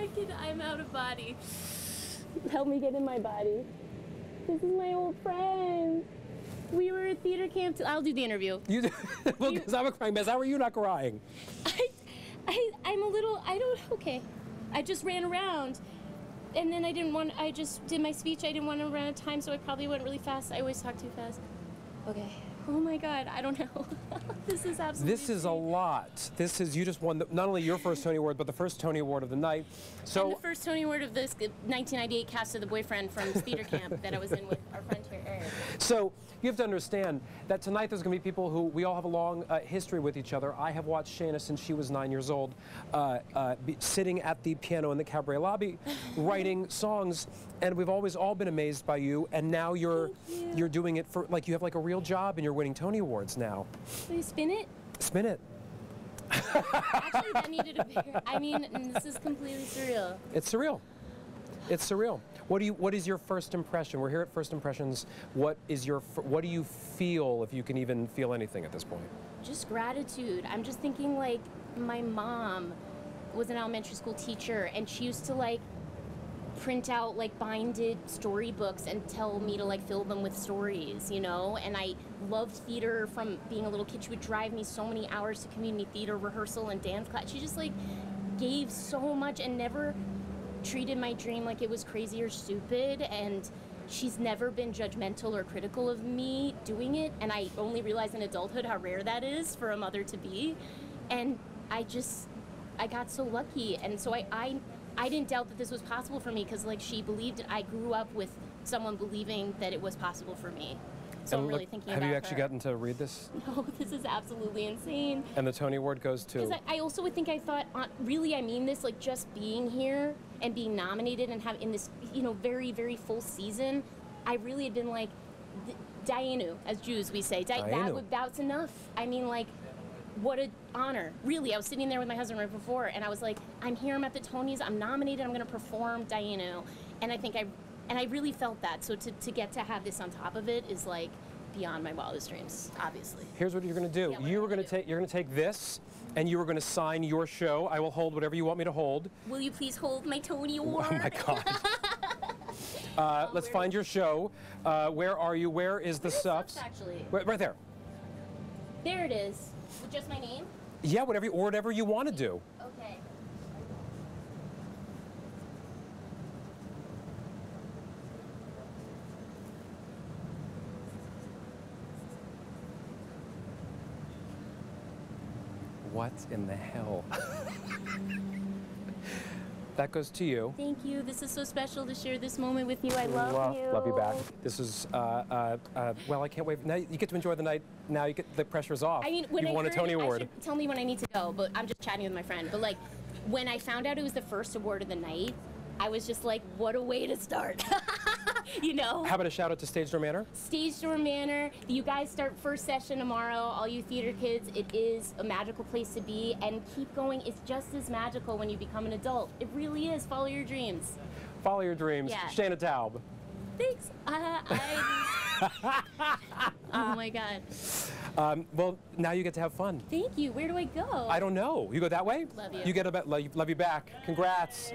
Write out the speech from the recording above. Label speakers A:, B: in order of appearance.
A: second. I'm out of body. Help me get in my body. This is my old friend. We were at theater camp. T- I'll do the interview.
B: You, do? well, because I'm a crying mess. How are you not crying?
A: I, I, I'm a little. I don't. Okay. I just ran around, and then I didn't want. I just did my speech. I didn't want to run out of time, so I probably went really fast. I always talk too fast. Okay. Oh my God. I don't know. this is absolutely.
B: This is a lot. This is you just won the, not only your first Tony Award, but the first Tony Award of the night.
A: And
B: So
A: the first Tony Award of this uh, 1998 cast of The Boyfriend from theater camp that I was in with our friend here, Eric.
B: So you have to understand that tonight there's going to be people who we all have a long uh, history with each other. I have watched Shaina since she was nine years old, uh, uh, be, sitting at the piano in the cabaret lobby, writing songs, and we've always all been amazed by you. And now you're
A: you.
B: you're doing it for like you have like a real job, and you're winning Tony Awards now.
A: Will you spin it?
B: Spin it.
A: Actually, that needed a bigger. I mean, this is completely surreal.
B: It's surreal. It's surreal. What do you? What is your first impression? We're here at First Impressions. What is your? What do you feel, if you can even feel anything at this point?
A: Just gratitude. I'm just thinking like my mom was an elementary school teacher, and she used to like print out like binded storybooks and tell me to like fill them with stories, you know? And I loved theater from being a little kid. She would drive me so many hours to community theater rehearsal and dance class. She just like gave so much and never treated my dream like it was crazy or stupid and she's never been judgmental or critical of me doing it and I only realized in adulthood how rare that is for a mother to be and I just I got so lucky and so I I, I didn't doubt that this was possible for me because like she believed it. I grew up with someone believing that it was possible for me so I'm really
B: look,
A: thinking
B: have
A: about
B: you actually
A: her.
B: gotten to read this?
A: no this is absolutely insane
B: And the Tony Award goes to.
A: because I, I also would think I thought, uh, really, I mean this, like just being here and being nominated and have in this, you know, very, very full season, I really had been like, Dayenu, as Jews we say, that would, that's enough. I mean, like, what an honor. Really, I was sitting there with my husband right before, and I was like, I'm here, I'm at the Tonys, I'm nominated, I'm going to perform Dayenu. And I think I, and I really felt that. So to, to get to have this on top of it is like beyond my wildest dreams, obviously.
B: Here's what you're going to do.
A: Yeah,
B: you
A: am I
B: are going
A: gonna
B: take. You're going to take this, and you are going to sign your show. I will hold whatever you want me to hold.
A: Will you please hold my Tony Award?
B: Oh my God. Uh, let's find your show. Uh, where are you? Where is the subs?
A: Actually?
B: Right, right there.
A: There it is. With just my name?
B: Yeah, whatever, you, or whatever you want to do. What in the hell? that goes to you.
A: Thank you. This is so special to share this moment with you. I love
B: Love,
A: you.
B: love you back. This is, uh, uh, uh, well, I can't wait. Now you get to enjoy the night. Now you get the pressure's off.
A: I mean, when
B: you
A: I
B: won a Tony Award.
A: tell me when I need to go, but I'm just chatting with my friend. But like, when I found out it was the first award of the night, I was just like, what a way to start. you know?
B: How about a shout out to Stage Door Manor?
A: Stage Door Manor. You guys start first session tomorrow. All you theater kids, it is a magical place to be, and keep going. It's just as magical when you become an adult. It really is. Follow your dreams.
B: Follow your dreams.
A: Yeah.
B: Shaina Taub.
A: Thanks. Uh, I... oh my God.
B: Um, well, now you get to have fun.
A: Thank you. Where do I go?
B: I don't know. You go that way?
A: Love you.
B: You get a bet. Love you, love you back. Congrats.